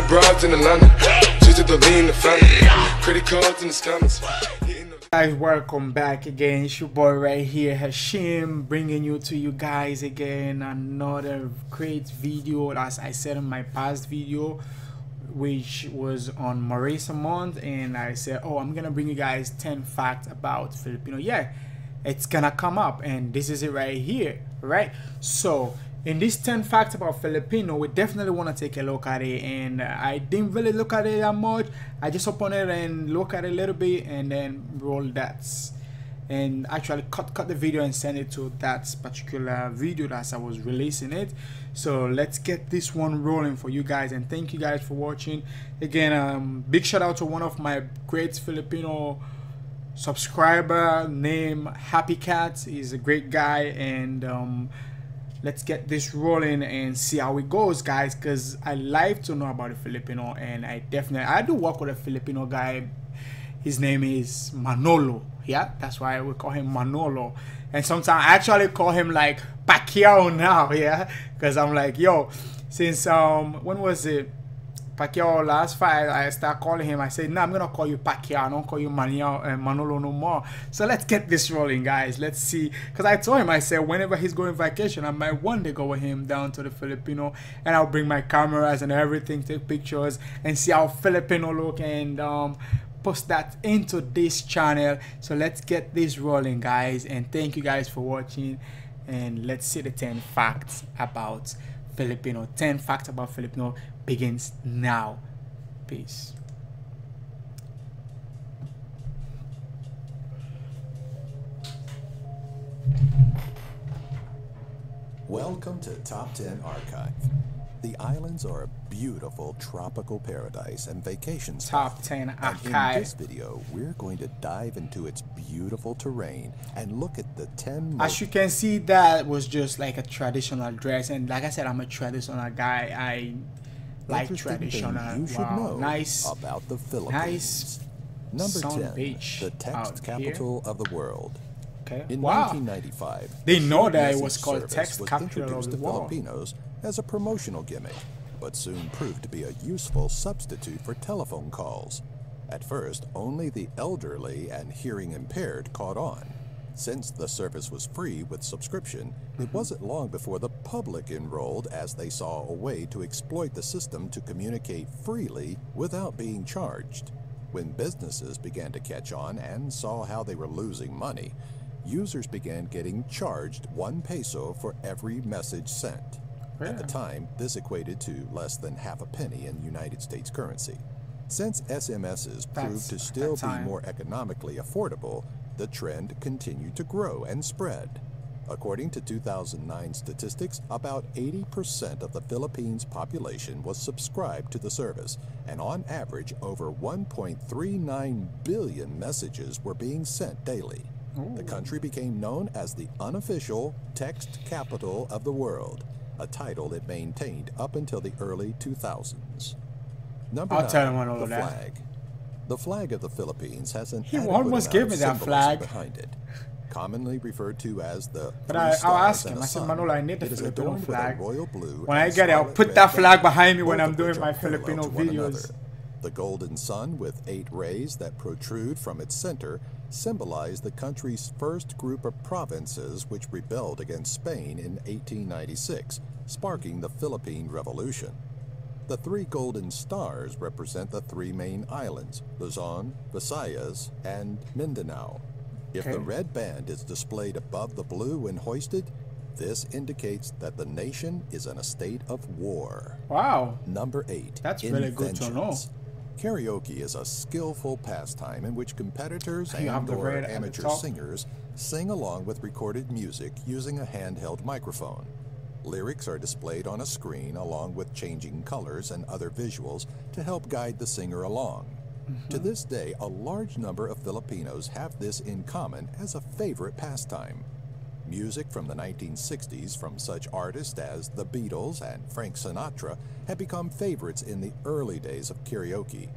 got broads in Atlanta. Just the lean, the family. Credit cards in the scammers. Guys welcome back again it's your boy right here hashim bringing you to you guys again another great video as i said in my past video which was on marisa month and i said oh i'm gonna bring you guys 10 facts about filipino yeah it's gonna come up and this is it right here right so in this 10 facts about Filipino, we definitely want to take a look at it. And I didn't really look at it that much. I just open it and look at it a little bit and then roll that. And actually cut cut the video and send it to that particular video as I was releasing it. So let's get this one rolling for you guys. And thank you guys for watching. Again, um, big shout out to one of my great Filipino subscriber named Happy Cat. He's a great guy and um, let's get this rolling and see how it goes guys because i like to know about a filipino and i definitely i do work with a filipino guy. His name is manolo. Yeah that's why we call him manolo. And sometimes i actually call him like pacquiao now yeah because i'm like yo since um when was it Pacquiao last fight, I start calling him. I said, "No, I'm gonna call you Pacquiao. I don't call you Manio, uh, Manolo no more." So let's get this rolling, guys. Let's see. Cause I told him, I said, whenever he's going vacation, I might one day go with him down to the Filipino, and I'll bring my cameras and everything, take pictures, and see how Filipino look, and um, post that into this channel. So let's get this rolling, guys. And thank you guys for watching. And let's see the 10 facts about Filipino. 10 facts about Filipino begins now. Peace. Welcome to Top 10 Archive. The islands are a beautiful tropical paradise and vacation spot. Top 10 And in this video, we're going to dive into its beautiful terrain and look at the 10 As you can see, that was just like a traditional dress, and like I said, I'm a traditional guy. I like traditional. you should wow, know nice. about the Philippines. nice Number sun 10, beach the text here. capital of the world. Okay. In wow. 1995, They know that it was called text was introduced the to. Filipinos as a promotional gimmick, but soon proved to be a useful substitute for telephone calls. At first, only the elderly and hearing impaired caught on. Since the service was free with subscription, Mm-hmm. it wasn't long before the public enrolled as they saw a way to exploit the system to communicate freely without being charged. When businesses began to catch on and saw how they were losing money, users began getting charged one peso for every message sent. At the time, this equated to less than half a penny in United States currency. Since SMSs That's proved to still be more economically affordable, the trend continued to grow and spread. According to 2009 statistics, about 80% of the Philippines' population was subscribed to the service, and on average, over 1.39 billion messages were being sent daily. The country became known as the unofficial text capital of the world, a title it maintained up until the early 2000s. Number I'll nine, tell him the that. flag. The flag of the Philippines has an He almost gave of me that flag. behind it, commonly referred to as the But I- I'll ask him. I said. Manolo, I need the Filipino flag. royal blue When I get it, I'll put that flag behind me when I'm doing my Filipino videos. another. The golden sun with eight rays that protrude from its center symbolize the country's first group of provinces which rebelled against Spain in 1896, sparking the Philippine Revolution. The three golden stars represent the three main islands, Luzon, Visayas, and Mindanao. If the red band is displayed above the blue and hoisted, this indicates that the nation is in a state of war. Wow. Number eight. That's really good to know. Karaoke is a skillful pastime in which competitors You and or amateur singers sing along with recorded music using a handheld microphone. Lyrics are displayed on a screen along with changing colors and other visuals to help guide the singer along. Mm-hmm. To this day, a large number of Filipinos have this in common as a favorite pastime. Music from the 1960s from such artists as the Beatles and Frank Sinatra had become favorites in the early days of karaoke.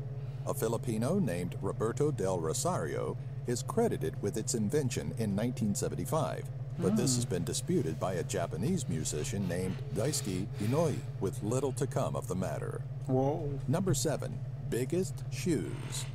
A Filipino named Roberto del Rosario is credited with its invention in 1975. but this has been disputed by a Japanese musician named Daisuke Inoue, with little to come of the matter. Whoa. Number 7. Biggest Shoes.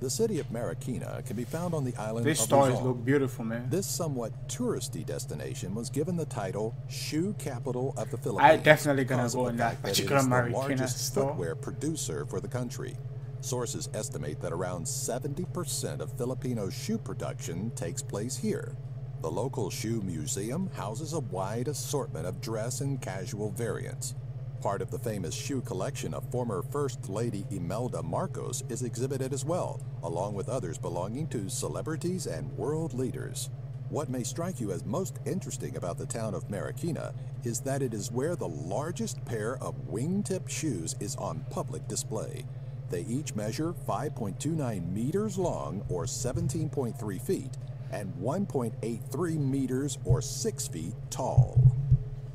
The city of Marikina can be found on the island These of stars Luzon. look beautiful, man. This somewhat touristy destination was given the title Shoe Capital of the Philippines. I definitely gonna go in that particular is the Marikina largest store. footwear producer for the country. Sources estimate that around 70% of Filipino shoe production takes place here. The local shoe museum houses a wide assortment of dress and casual variants. Part of the famous shoe collection of former First Lady Imelda Marcos is exhibited as well, along with others belonging to celebrities and world leaders. What may strike you as most interesting about the town of Marikina is that it is where the largest pair of wingtip shoes is on public display. They each measure 5.29 meters long or 17.3 feet and 1.83 meters or 6 feet tall.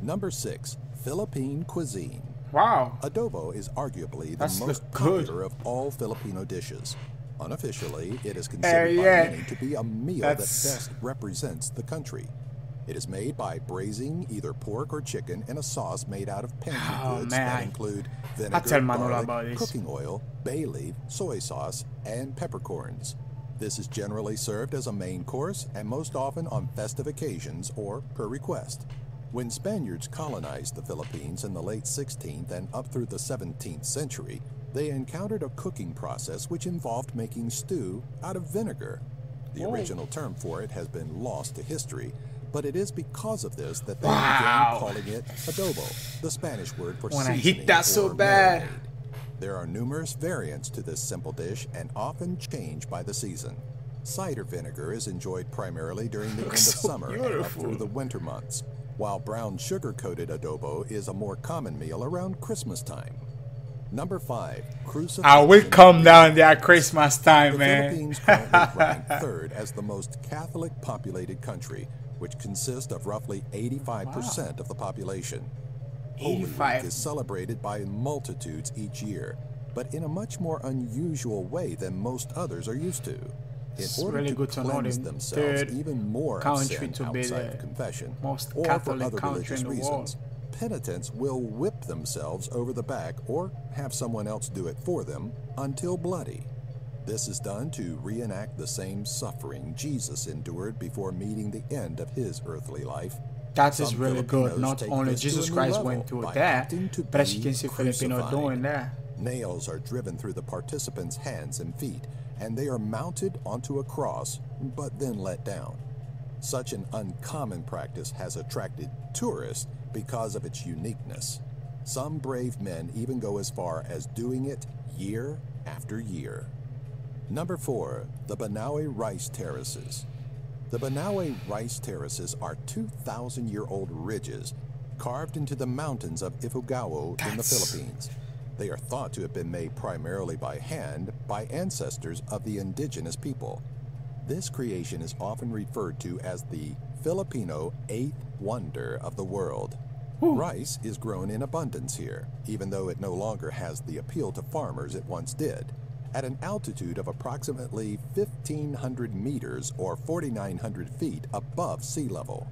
Number 6. Philippine cuisine. Wow. Adobo is arguably the That's most popular of all Filipino dishes. Unofficially, it is considered Uh, by many to be a meal That's- that best represents the country. It is made by braising either pork or chicken in a sauce made out of pantry Oh, goods man. that include vinegar, garlic, cooking oil, bay leaf, soy sauce, and peppercorns. This is generally served as a main course and most often on festive occasions or per request. When Spaniards colonized the Philippines in the late 16th and up through the 17th century, they encountered a cooking process which involved making stew out of vinegar. The Whoa. original term for it has been lost to history, but it is because of this that they Wow. began calling it adobo, the Spanish word for hit seasoning that so or bad. marinade. There are numerous variants to this simple dish and often change by the season. Cider vinegar is enjoyed primarily during the end of so summer and up through the winter months, while brown sugar-coated adobo is a more common meal around Christmas time. Number 5. Crucifixion. Ah, I will come down there at Christmas time, The man. Philippines currently rank third as the most Catholic populated country, which consists of roughly 85% of the population. Holy Week is celebrated by multitudes each year, but in a much more unusual way than most others are used to. It's really to good to know cleanse the themselves third even more country to be the confession, most or Catholic for other country religious in the reasons, world. penitents will whip themselves over the back or have someone else do it for them until bloody. This is done to reenact the same suffering Jesus endured before meeting the end of his earthly life. That is Some really good. Not only Jesus Christ went through that, but as you can see Filipino doing that. Nails are driven through the participants' hands and feet, and they are mounted onto a cross, but then let down. Such an uncommon practice has attracted tourists because of its uniqueness. Some brave men even go as far as doing it year after year. Number 4. The Banawe Rice Terraces. The Banawe Rice Terraces are 2,000 year old ridges carved into the mountains of Ifugao in the Philippines. They are thought to have been made primarily by hand by ancestors of the indigenous people. This creation is often referred to as the Filipino eighth wonder of the world. Rice is grown in abundance here, even though it no longer has the appeal to farmers it once did. At an altitude of approximately 1,500 meters or 4,900 feet above sea level.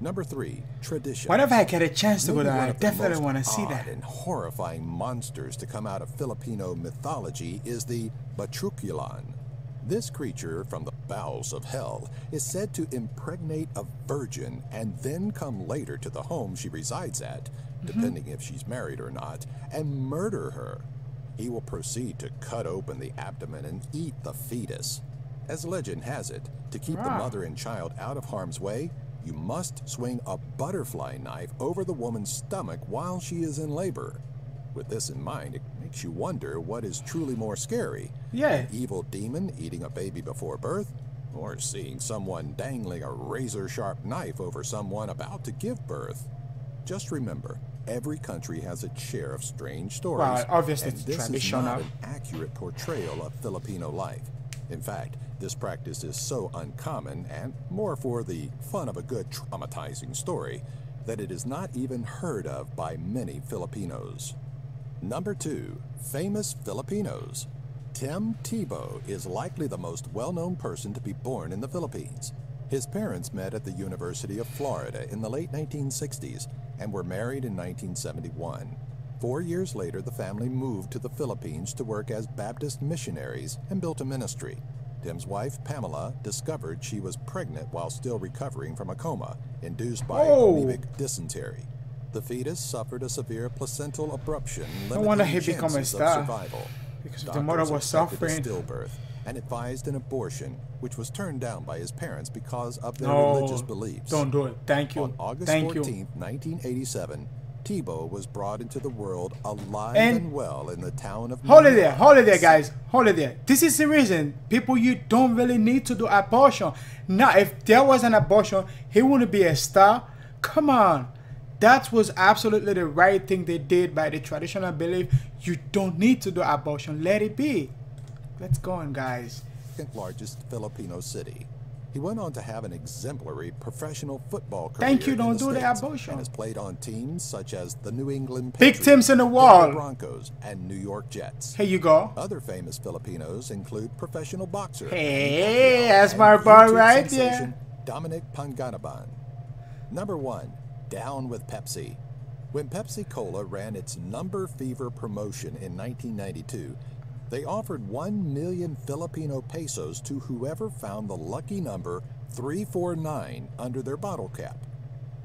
Number three, tradition. Whenever I get a chance to go there, I definitely want to see that. And horrifying monsters to come out of Filipino mythology is the Bachukulan. This creature from the bowels of hell is said to impregnate a virgin and then come later to the home she resides at, Mm-hmm. depending if she's married or not, and murder her. He will proceed to cut open the abdomen and eat the fetus. As legend has it, to keep the mother and child out of harm's way, you must swing a butterfly knife over the woman's stomach while she is in labor. With this in mind, it makes you wonder what is truly more scary Yeah. an evil demon eating a baby before birth, or seeing someone dangling a razor sharp knife over someone about to give birth. Just remember, every country has its share of strange stories. Well, obviously and this is not an accurate portrayal of Filipino life. In fact, this practice is so uncommon and more for the fun of a good traumatizing story that it is not even heard of by many Filipinos. Number two, famous Filipinos. Tim Tebow is likely the most well known person to be born in the Philippines. His parents met at the University of Florida in the late 1960s and were married in 1971. Four years later, the family moved to the Philippines to work as Baptist missionaries and built a ministry. Tim's wife, Pamela, discovered she was pregnant while still recovering from a coma induced by Oh. amoebic dysentery. The fetus suffered a severe placental abruption, limiting wonder he become a chances of survival. because the mother was suffering. stillbirth and advised an abortion, which was turned down by his parents because of their No, religious beliefs. don't do it. Thank you. On August Thank 14, you. 1987, Tebow was brought into the world alive And- and, well in the town of Hold it there, hold it there, guys. Hold it there. This is the reason people you don't really need to do abortion. Now, if there was an abortion, he wouldn't be a star. Come on. That was absolutely the right thing they did by the traditional belief. You don't need to do abortion. Let it be. Let's go on, guys. largest Filipino city. He went on to have an exemplary professional football career. Thank you, don't do States abortion. And has played on teams such as the New England Big Patriots, in the wall. Broncos, and New York Jets. Here you go. Other famous Filipinos include professional boxer. Hey, that's my YouTube right sensation Dominic Panganiban. Number one, down with Pepsi. When Pepsi Cola ran its Number Fever promotion in 1992, they offered 1 million Filipino pesos to whoever found the lucky number 349 under their bottle cap.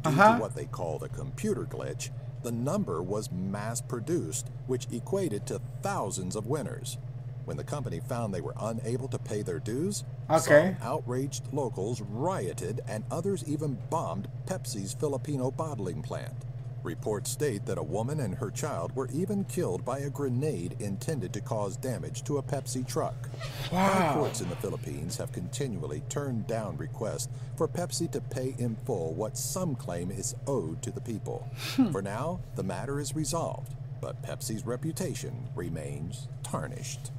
Due Uh-huh. to what they called a computer glitch, the number was mass produced, which equated to thousands of winners. When the company found they were unable to pay their dues, Okay. some outraged locals rioted and others even bombed Pepsi's Filipino bottling plant. Reports state that a woman and her child were even killed by a grenade intended to cause damage to a Pepsi truck. Wow. courts in the Philippines have continually turned down requests for Pepsi to pay in full what some claim is owed to the people. Hmm. For now, the matter is resolved, but Pepsi's reputation remains tarnished.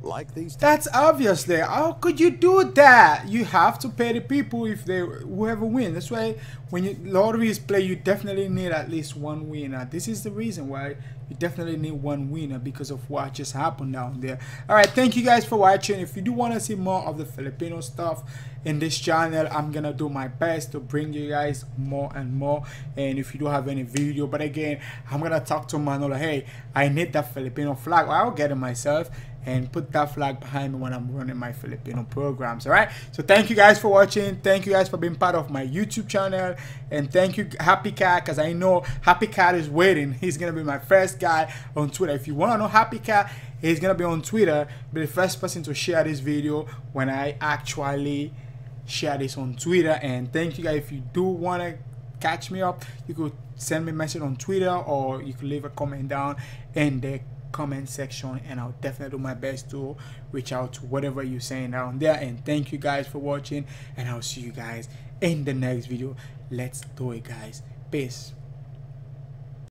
Like these That's obviously how could you do that? You have to pay the people if they whoever win. That's why when you lottery is play, you definitely need at least one winner. This is the reason why you definitely need one winner because of what just happened down there. All right, thank you guys for watching. If you do want to see more of the Filipino stuff in this channel, I'm gonna do my best to bring you guys more and more. And if you do have any video, but again, I'm gonna talk to Manolo. Hey, I need that Filipino flag. I'll get it myself and put that flag behind me when I'm running my Filipino programs. All right. So thank you guys for watching. Thank you guys for being part of my YouTube channel, and thank you Happy Cat because I know Happy Cat is waiting. He's gonna be my first guy on Twitter. If you wanna know Happy Cat, he's gonna be on Twitter. Be the first person to share this video when I actually share this on Twitter. And thank you guys. If you do wanna catch me up, you could send me a message on Twitter or you could leave a comment down in the comment section and I'll definitely do my best to reach out to whatever you're saying down there. And thank you guys for watching and I'll see you guys in the next video. Let's do it guys. Peace